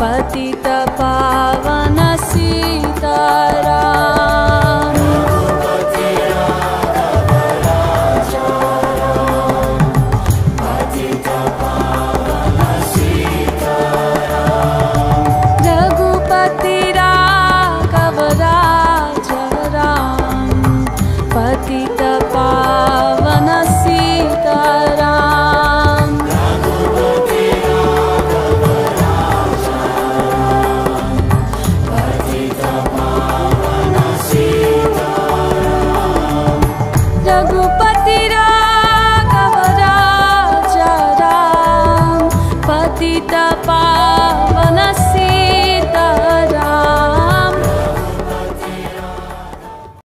पतिता रघुपतिरा ग रा चरा पतितपा